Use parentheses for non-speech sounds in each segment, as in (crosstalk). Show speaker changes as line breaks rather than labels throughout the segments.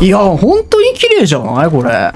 いや、本当に綺麗じゃない？これ。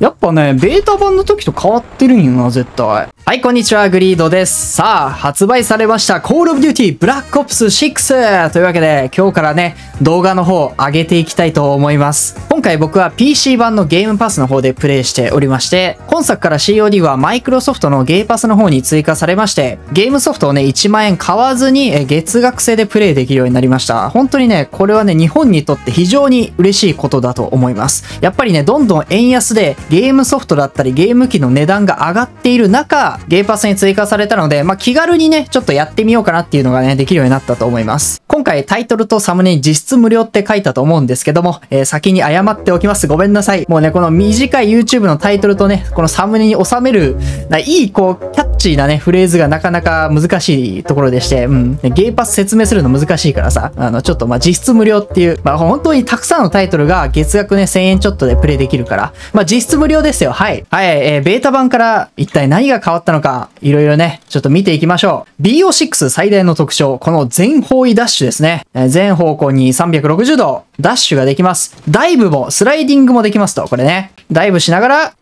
やっぱね、ベータ版の時と変わってるんよな、絶対。はい、こんにちは、グリードです。さあ、発売されました、Call of Duty Black Ops 6! というわけで、今日からね、動画の方、上げていきたいと思います。今回僕は PC 版のゲームパスの方でプレイしておりまして、今作から COD はマイクロソフトのゲーパスの方に追加されまして、ゲームソフトをね、1万円買わずに、月額制でプレイできるようになりました。本当にね、これはね、日本にとって非常に嬉しいことだと思います。やっぱりね、どんどん円安でゲームソフトだったりゲーム機の値段が上がっている中、ゲーパスに追加されたので、まあ、気軽にね、ちょっとやってみようかなっていうのがね、できるようになったと思います。今回タイトルとサムネに実質無料って書いたと思うんですけども、えー先に謝っておきます。ごめんなさい。もうね、この短い YouTube のタイトルとね、このサムネに収める、ないい、こう、キャッチーなね、フレーズがなかなか難しいところでして、うん。ゲーパス説明するの難しいからさ、あの、ちょっとまあ実質無料っていう、まあ本当にたくさんのタイトルが月額ね、1000円ちょっとでプレイできるから、まあ実質無料ですよ。はい。はい、えーベータ版から一体何が変わったのか、いろいろね、ちょっと見ていきましょう。BO6 最大の特徴、この全方位ダッシュですね。え全方向に360度、ダッシュができます。ダイブも、スライディングもできますと、これね。ダイブしながら、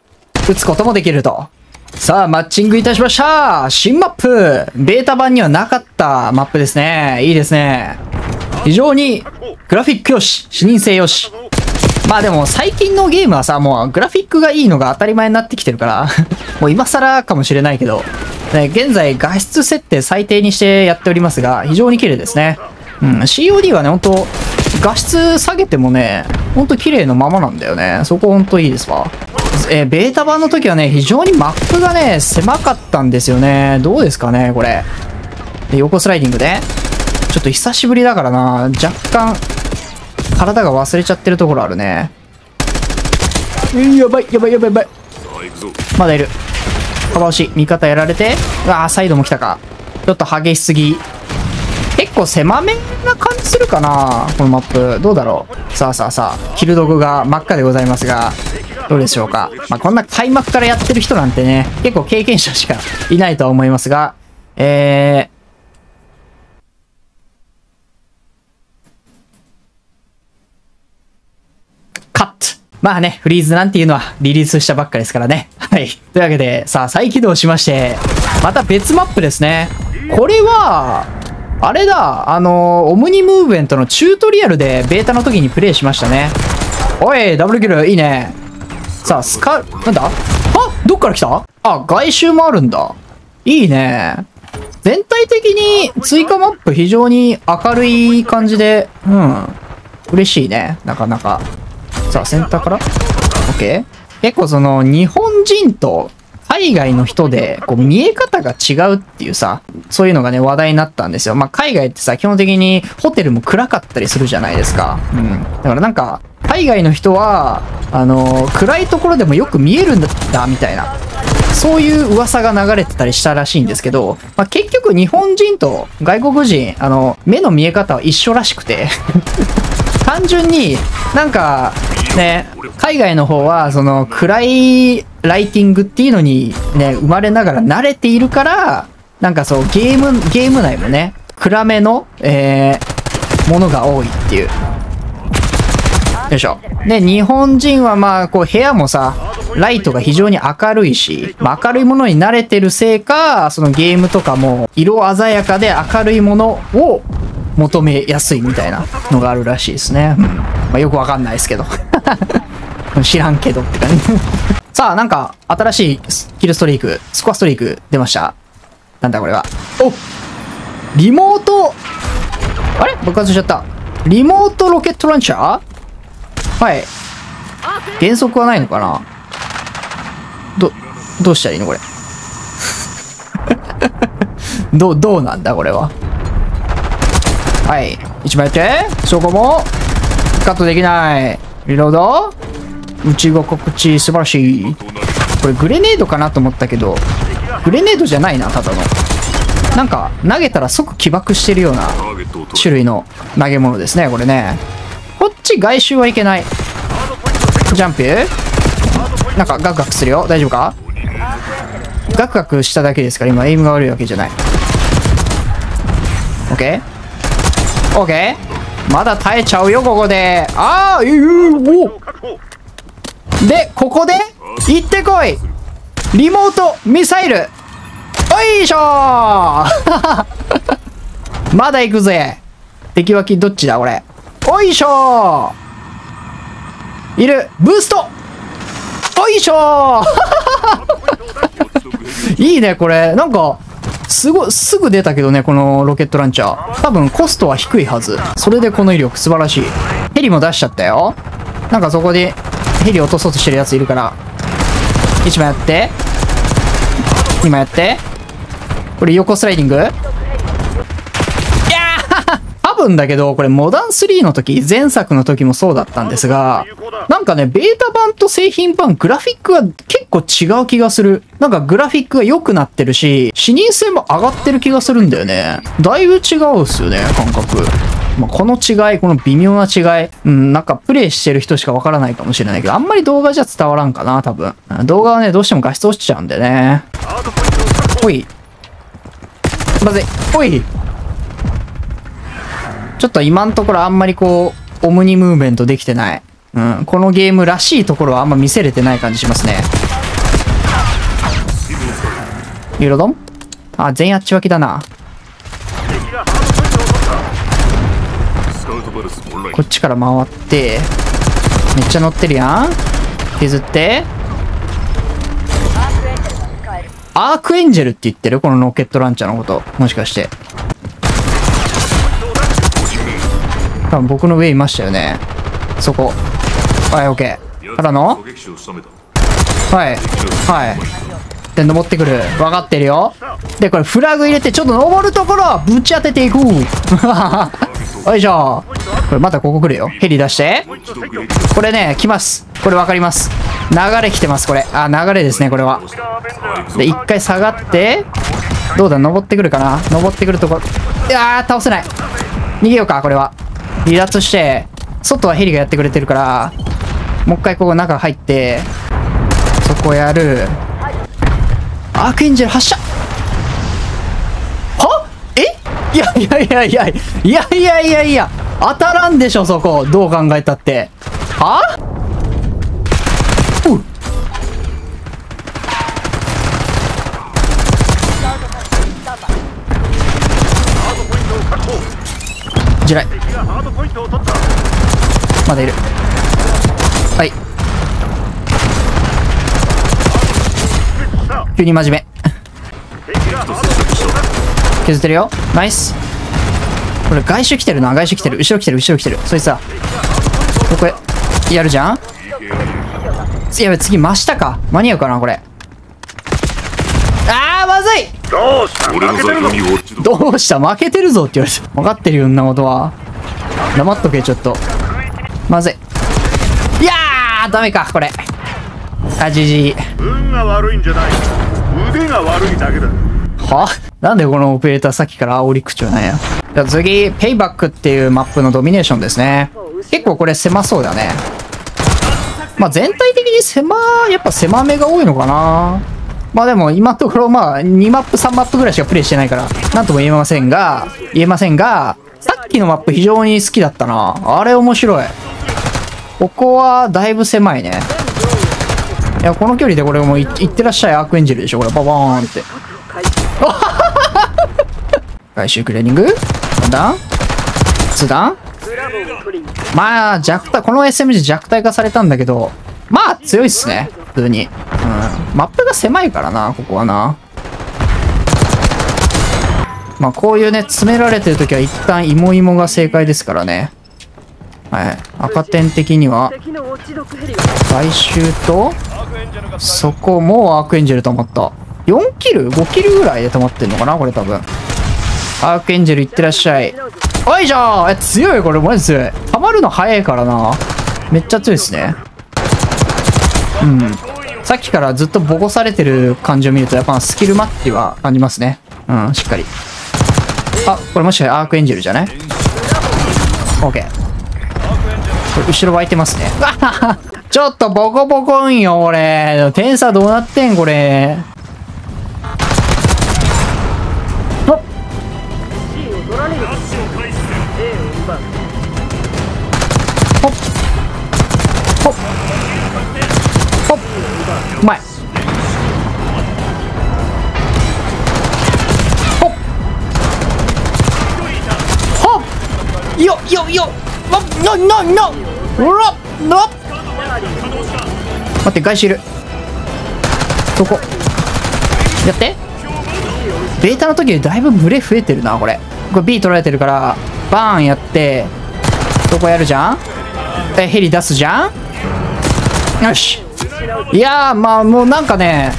打つこともできると。さあ、マッチングいたしました新マップベータ版にはなかったマップですね。いいですね。非常に、グラフィックよし、視認性よし。まあでも最近のゲームはさ、もうグラフィックがいいのが当たり前になってきてるから、(laughs) もう今更かもしれないけど、ね、現在画質設定最低にしてやっておりますが、非常に綺麗ですね。うん、COD はね、ほんと、画質下げてもね、ほんと綺麗のままなんだよね。そこほんといいですわ。えーベータ版の時はね、非常にマップがね、狭かったんですよね。どうですかね、これ。で、横スライディングで。ちょっと久しぶりだからな、若干、体が忘れちゃってるところあるね。うんやばい、やばい、やばい、やばい。まだいる。カバ押し、味方やられて。うわー、サイドも来たか。ちょっと激しすぎ。結構狭めな感じするかなこのマップ。どうだろうさあさあさあ、キルドグが真っ赤でございますが、どうでしょうかまあ、こんな開幕からやってる人なんてね、結構経験者しかいないとは思いますが、えー、カットまあね、フリーズなんていうのはリリースしたばっかですからね。はい。というわけで、さあ再起動しまして、また別マップですね。これは、あれだ、あの、オムニムーブメントのチュートリアルでベータの時にプレイしましたね。おい、ダブルキル、いいね。さあ、スカ、なんだ？あどっから来た？あ、外周もあるんだ。いいね。全体的に追加マップ非常に明るい感じで、うん。嬉しいね。なかなか。さあ、センターから ?OK? 結構その、日本人と海外の人で、こう、見え方が違うっていうさ、そういうのがね、話題になったんですよ。まあ、海外ってさ、基本的にホテルも暗かったりするじゃないですか。うん。だからなんか、海外の人は、あの暗いところでもよく見えるんだ、みたいな。そういう噂が流れてたりしたらしいんですけど、まあ、結局日本人と外国人、あの、目の見え方は一緒らしくて、(laughs) 単純になんかね、海外の方はその暗いライティングっていうのにね、生まれながら慣れているから、なんかそうゲーム、ゲーム内もね、暗めの、えー、ものが多いっていう。よいしょ。で、日本人はまあ、こう部屋もさ、ライトが非常に明るいし、まあ、明るいものに慣れてるせいか、そのゲームとかも色鮮やかで明るいものを求めやすいみたいなのがあるらしいですね。うん。まあ、よくわかんないですけど。知らんけどって感じ。さあ、なんか、新しいキルストリーク、スコアストリーク出ました。なんだこれは。おリモート、あれ？爆発しちゃった。リモートロケットランチャー？はい。減速はないのかな？ど、どうしたらいいのこれ？(laughs) どう、どうなんだこれは？はい。一枚やって。そこも、カットできない。リロード？内が告知素晴らしい。これグレネードかなと思ったけど、グレネードじゃないな、ただの。なんか、投げたら即起爆してるような種類の投げ物ですね、これね。こっち外周はいけない。ジャンプなんかガクガクするよ。大丈夫か？ガクガクしただけですから、今エイムが悪いわけじゃない。オッケー？オッケー？まだ耐えちゃうよ、ここで。ああ、えー、おで、ここで、行ってこい。リモートミサイル。おいしょー。(laughs) まだ行くぜ。敵脇どっちだ俺。おいしょー。いる。ブースト。おいしょー。(laughs) いいね、これ。なんか、すご、すぐ出たけどね、このロケットランチャー。多分コストは低いはず。それでこの威力素晴らしい。ヘリも出しちゃったよ。なんかそこでヘリ落とそうとしてるやついるから。1枚やって。2枚やって。これ横スライディング分だけど、これモダン3の時、前作の時もそうだったんですが、なんかね、ベータ版と製品版、グラフィックが結構違う気がする。なんかグラフィックが良くなってるし、視認性も上がってる気がするんだよね。だいぶ違うっすよね、感覚。まあ、この違い、この微妙な違い、うん、なんかプレイしてる人しかわからないかもしれないけど、あんまり動画じゃ伝わらんかな、多分。動画はね、どうしても画質落ちちゃうんでね。ほい。まずい。ほい。ちょっと今んところあんまりこう、オムニムーベントできてない。うん、このゲームらしいところはあんま見せれてない感じしますね。ユーロドン？あ、全員あっち脇だな。こっちから回って、めっちゃ乗ってるやん。削って。アークエンジェルって言ってる？このロケットランチャーのこと。もしかして。多分僕の上いましたよね。そこ。はい、オッケー。からの？はい。はい。で、登ってくる。分かってるよ。で、これフラグ入れて、ちょっと登るところぶち当てていく。(laughs) よいしょ。これまたここ来るよ。ヘリ出して。これね、来ます。これ分かります。流れ来てます、これ。あ、流れですね、これは。で、一回下がって、どうだ、登ってくるかな？登ってくるとこ。いやー、倒せない。逃げようか、これは。離脱して、外はヘリがやってくれてるから、もう一回ここ中入って、そこやる。アークエンジェル発射は？え？いやいやいやいや、いやいやいやいや、当たらんでしょ、そこ。どう考えたって。は？地雷。まだいる。はい。急に真面目。(laughs) 削ってるよ。ナイス。これ外周来てるな。外周来てる。後ろ来てる。後ろ来てる。そいつさここへ。やるじゃん。やべ次真下か。間に合うかなこれ。あーまずい。どうした？負けてるぞって言われて分かってるよんなことは。黙っとけちょっと。まずい。いやーダメかこれ。あじじ運が悪いんじゃない。腕が悪いだけだ。は？なんでこのオペレーターさっきから煽り口調なんや。じゃあ次ペイバックっていうマップのドミネーションですね。結構これ狭そうだね。まあ全体的に狭やっぱ狭めが多いのかなまあでも今のところまあ2マップ3マップぐらいしかプレイしてないからなんとも言えませんが言えませんがさっきのマップ非常に好きだったな。あれ面白い。ここはだいぶ狭いね。いやこの距離でこれもういってらっしゃい。アークエンジェルでしょこれ。ババーンって。(laughs) 回収クリーニング？弾通弾まあ弱体この SMG 弱体化されたんだけどまあ強いっすね。普通に。うんマップが狭いからなここはなまあこういうね詰められてる時は一旦イモイモが正解ですからねはい。赤点的には、回収と、そこもうアークエンジェル溜まった。4キル ?5 キルぐらいで溜まってんのかなこれ多分。アークエンジェルいってらっしゃい。おいじゃーえ、強い？これマジ強い。溜まるの早いからな。めっちゃ強いですね。うん。さっきからずっとボコされてる感じを見ると、やっぱスキルマッチは感じますね。うん、しっかり。あ、これもしかしてアークエンジェルじゃない ?OK。後ろ湧いてますね。(laughs) ちょっとボコボコんよ、俺。点差どうなってん、これ。ほっほっうまいほっ。ほっ。よよよ。なななな。うらな。待って外周いる。そこ？やって。ベータの時よりだいぶブレ増えてるなこれ。これ B 取られてるからバーンやって。そこやるじゃん？でヘリ出すじゃん？よし。いやーまあもうなんかね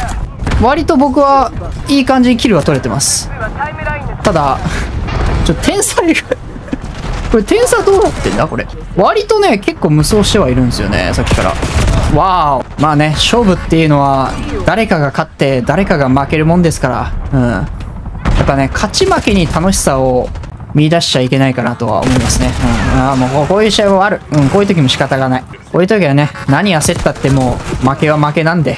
割と僕はいい感じにキルは取れてます。ただちょ点差いるこれ点差どうなってんだ？これ。割とね結構無双してはいるんですよねさっきから。わーまあね勝負っていうのは誰かが勝って誰かが負けるもんですから。うん。やっぱね勝ち負けに楽しさを見出しちゃいけないかなとは思いますね。うん。ああ、もうこういう試合はある。うん、こういう時も仕方がない。こういう時はね、何焦ったってもう負けは負けなんで。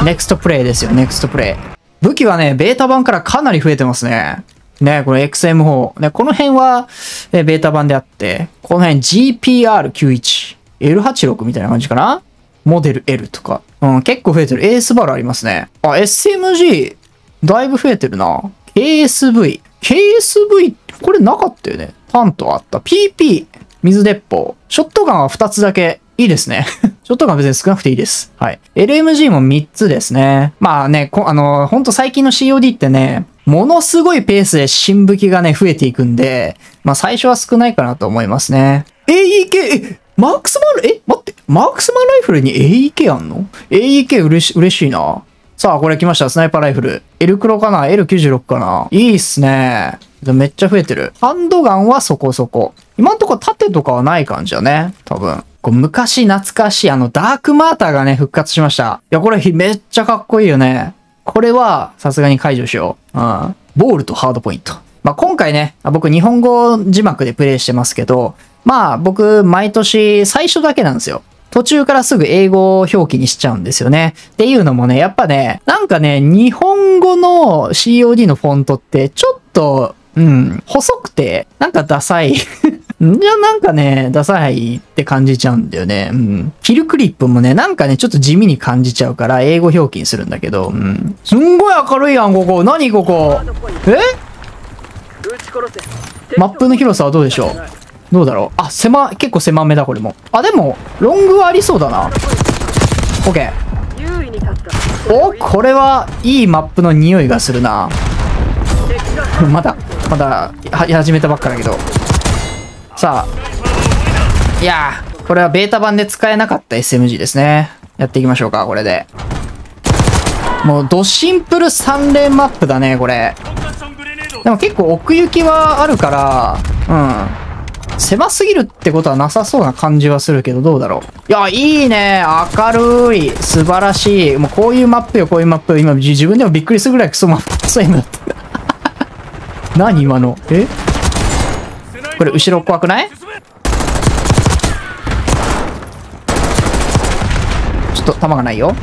うん。ネクストプレイですよ、ネクストプレイ。武器はね、ベータ版からかなり増えてますね。ね、これ XM4。ね、この辺は、えベータ版であって、この辺 GPR91、L86 みたいな感じかな？モデル L とか。うん、結構増えてる。エースバルありますね。あ、SMG、だいぶ増えてるな。KSV。KSV、これなかったよね。パンとあった。PP、水鉄砲。ショットガンは2つだけ。いいですね。(laughs) ショットガン別に少なくていいです。はい。LMG も3つですね。まあね、あの、ほんと最近の COD ってね、ものすごいペースで新武器がね、増えていくんで、まあ最初は少ないかなと思いますね。AEK、え、マークスマン、え、待って、マークスマンライフルに AEK あんの ?AEK 嬉し、嬉しいな。さあ、これ来ました。スナイパーライフル。L 黒かな ?L96 かな？いいっすね。めっちゃ増えてる。ハンドガンはそこそこ。今んとこ盾とかはない感じだね。多分。こう昔懐かしいあのダークマーターがね、復活しました。いや、これめっちゃかっこいいよね。これはさすがに解除しよう。うん。ボールとハードポイント。まあ、今回ね、僕日本語字幕でプレイしてますけど、まあ僕毎年最初だけなんですよ。途中からすぐ英語表記にしちゃうんですよね。っていうのもね、やっぱね、なんかね、日本語の COD のフォントってちょっと、うん、細くて、なんかダサい。じゃあなんかね、ダサいって感じちゃうんだよね。うん。キルクリップもね、なんかね、ちょっと地味に感じちゃうから、英語表記にするんだけど、うん。すんごい明るいやん、ここ。何ここ？え？マップの広さはどうでしょう？どうだろう？あ、狭、結構狭めだ、これも。あ、でも、ロングはありそうだな。オッケー。お、これはいいマップの匂いがするな。(laughs) まだ、まだ、始めたばっかだけど。さあ。いやー、これはベータ版で使えなかった SMG ですね。やっていきましょうか、これで。もう、ドシンプル3連マップだね、これ。でも結構奥行きはあるから、うん。狭すぎるってことはなさそうな感じはするけど、どうだろう？いや、いいね。明るい。素晴らしい。もうこういうマップよ、こういうマップ。今、自分でもびっくりするぐらいクソマップ、クソ M だった。(laughs) 何今の？え？これ、後ろ怖くない？ちょっと弾がないよ。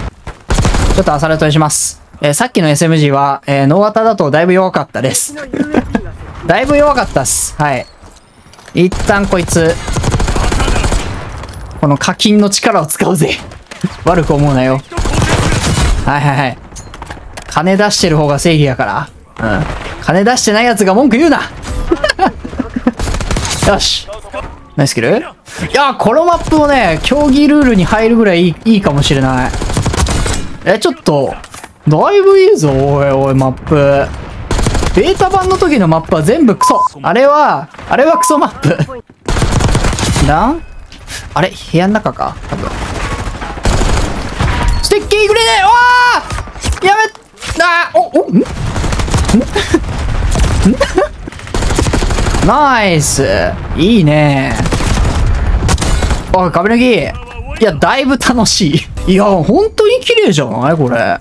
ちょっとアサルトにします。えー、さっきの SMG は、えー、ノーアタだとだいぶ弱かったです。(laughs) だいぶ弱かったっす。はい。一旦こいつ、この課金の力を使うぜ。(laughs) 悪く思うなよ。はいはいはい。金出してる方が正義やから。うん。金出してない奴が文句言うな (laughs) よし。ナイスキルいや、このマップもね、競技ルールに入るぐらいいいいいかもしれない。え、ちょっと、だいぶいいぞ、おいおい、マップ。ベータ版の時のマップは全部クソ。あれは、あれはクソマップ。なんあれ部屋の中か多分。ステッキーグレネーおー！やめあお、お、ん？ん？ナイス！いいね。おい、壁抜き。いや、だいぶ楽しい。いや、本当に綺麗じゃない？これ。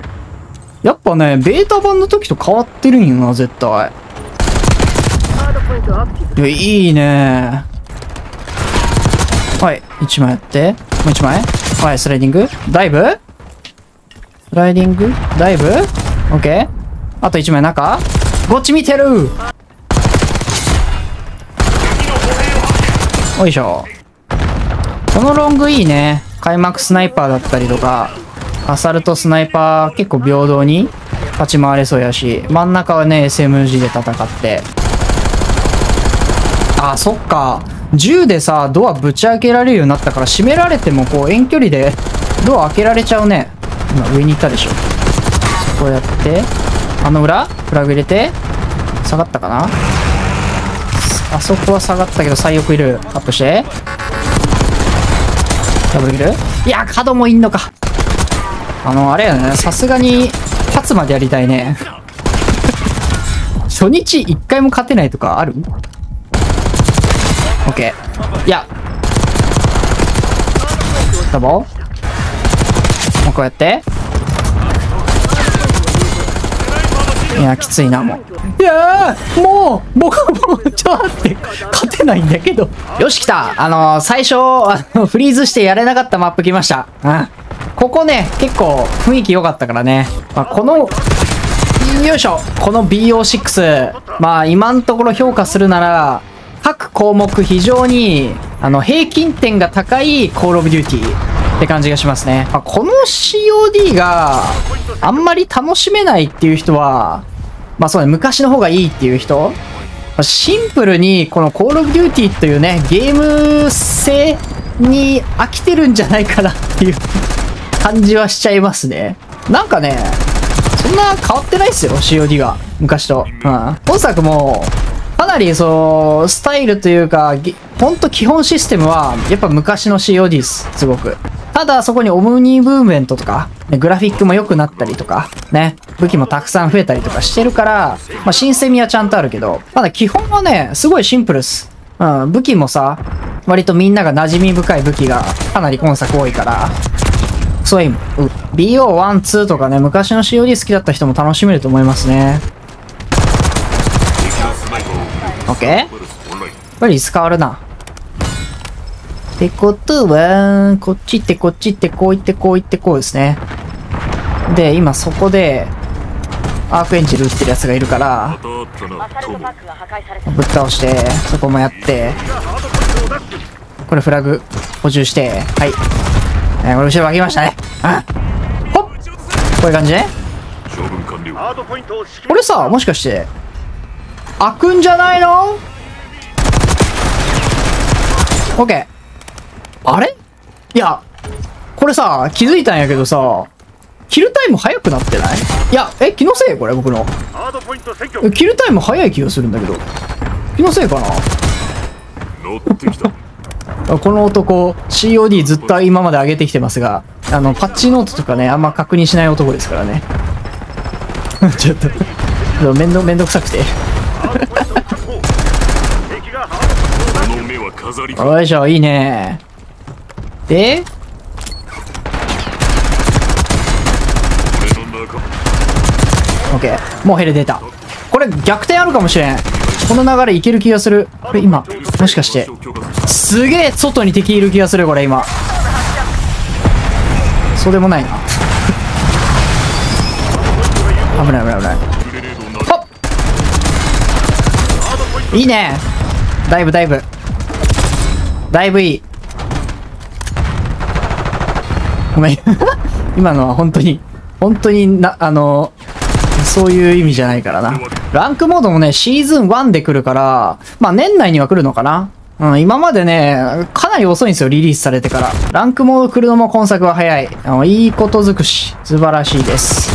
やっぱね、ベータ版の時と変わってるんよな、絶対。いや、いいね。はい、1枚やって。もう1枚。はい、スライディング。ダイブ？スライディング？ダイブ？オッケーあと1枚中。こっち見てる。よいしょ。このロングいいね。開幕スナイパーだったりとか、アサルトスナイパー結構平等に立ち回れそうやし、真ん中はね、SMG で戦って。あ、そっか。銃でさ、ドアぶち開けられるようになったから、閉められてもこう遠距離でドア開けられちゃうね。今上に行ったでしょ。こうやって、あの裏？フラグ入れて、下がったかな？あそこは下がったけど、最悪いる。アップして。ダブルキル？いや、角もいんのか。あの、あれやね。さすがに、勝つまでやりたいね。(laughs) 初日一回も勝てないとかある？オッケー。いや。ダボもうこうやって。いや、きついな、もう。いやーもう、僕はもう、ちょっと待って、勝てないんだけど。よし、来た。あのー最初、あの、フリーズしてやれなかったマップ来ました。うん。ここね、結構雰囲気良かったからね。まあ、この、よいしょ。この BO6。まあ、今のところ評価するなら、各項目非常に、あの、平均点が高いコールオブデューティーって感じがしますね。まあ、この COD があんまり楽しめないっていう人は、まあそうね、昔の方がいいっていう人、まシンプルにこのコールオブデューティというね、ゲーム性に飽きてるんじゃないかなっていう感じはしちゃいますね。なんかね、そんな変わってないっすよ、COD が。昔と。うん。本作も、かなりそう、スタイルというか、ほんと基本システムは、やっぱ昔の COD です。すごく。ただ、そこにオムニーブーメントとか、グラフィックも良くなったりとか、ね、武器もたくさん増えたりとかしてるから、まあ、新鮮味はちゃんとあるけど、ただ基本はね、すごいシンプルっす。うん、武器もさ、割とみんなが馴染み深い武器がかなり今作多いから、そうい、BO1、2とかね、昔の COD 好きだった人も楽しめると思いますね。オッケー？やっぱり椅子変わるな。ってことは、こっち行ってこっち行ってこう行ってこう行ってこうですね。で、今そこで、アークエンジェル撃ってるやつがいるから、ぶっ倒して、そこもやって、これフラグ補充して、はい。えーこれ後ろ分けましたね。うん。ほっこういう感じ？ね。これさ、もしかして、開くんじゃないの？オッケー。あれ？いや、これさ、気づいたんやけどさ、キルタイム速くなってない？いや、え、気のせい？これ、僕の。キルタイム速い気がするんだけど。気のせいかな？
乗ってきた
この男、COD ずっと今まで上げてきてますが、あの、パッチノートとかね、あんま確認しない男ですからね。(laughs) ちょっと、めんど、めんどくさくて。よいしょ、いいね。で、
俺の中
OK。もうヘル出た。これ逆転あるかもしれん。この流れいける気がする。これ今、もしかして。すげえ外に敵いる気がする、これ今。そうでもないな。危ない危ない危ない。
グレネードを投げ
ほっいいねだいぶだいぶ。だいぶいい。ごめん。(laughs) 今のは本当に、本当にな、あの、そういう意味じゃないからな。ランクモードもね、シーズン1で来るから、まあ年内には来るのかなうん、今までね、かなり遅いんですよ、リリースされてから。ランクモード来るのも今作は早い。いいこと尽くし。素晴らしいです。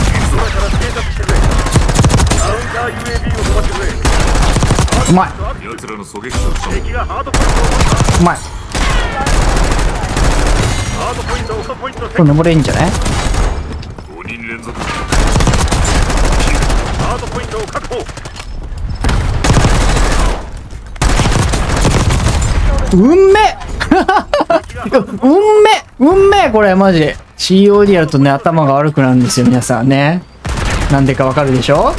うまい。うまい。これ登れんじゃない
5人連続
ハードポイントを確保
うんめうんめうんめこれマジ。で COD やるとね頭が悪くなるんですよ皆さんね。なんでかわかるでしょ？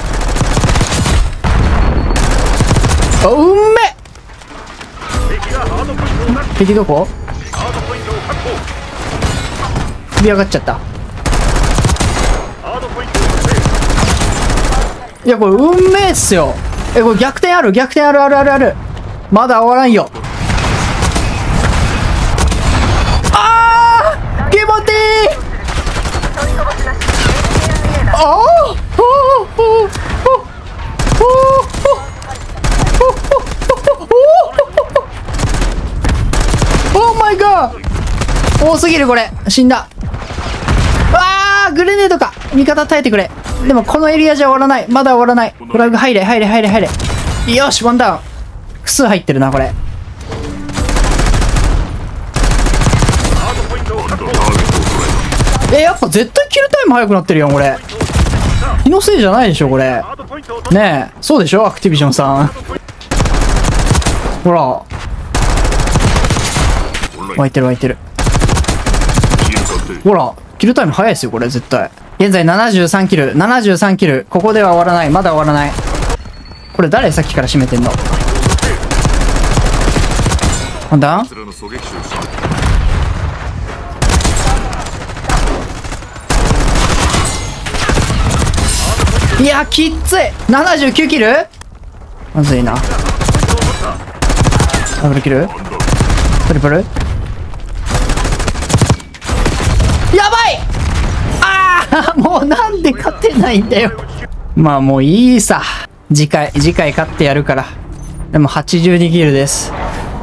あうんめ
敵がハードポイントを確保
敵どこ？飛び上がっちゃった。いやこれ運命っすよ。えこれ逆転ある逆転あるあるあるある。まだ終わらんよ。多すぎるこれ。死んだ。わあグレネードか。味方耐えてくれ。でもこのエリアじゃ終わらない。まだ終わらない。フラグ入れ入れ入れ入れ。よしワンダウン。複数入ってるなこれ。
え
やっぱ絶対キルタイム速くなってるよこれ。気のせいじゃないでしょこれ。ねえ。そうでしょアクティビジョンさん。ほら。湧いてる湧いてる。ほらキルタイム速いですよこれ絶対。現在73キル73キルここでは終わらない。まだ終わらない。これ誰さっきから締めてんの？なんだいやきっつい。79キルまずいな。ダブルキルトリプルやばいああ (laughs) もうなんで勝てないんだよ。まあもういいさ。次回次回勝ってやるから。でも82キルです。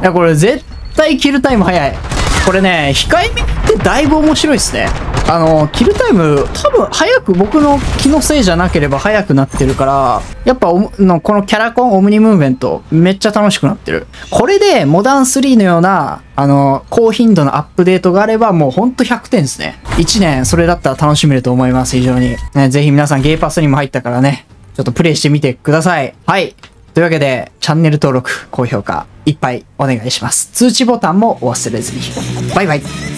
いやこれ絶対キルタイム早い。これね控えめってだいぶ面白いですね。あのキルタイム多分早く僕の気のせいじゃなければ早くなってるからやっぱのこのキャラコンオムニムーブメントめっちゃ楽しくなってる。これでモダン3のようなあの高頻度のアップデートがあればもうほんと100点ですね。1年それだったら楽しめると思います非常に、ね、ぜひ皆さんゲイパスにも入ったからね。ちょっとプレイしてみてください。はい。というわけで、チャンネル登録、高評価、いっぱいお願いします。通知ボタンもお忘れずに。バイバイ。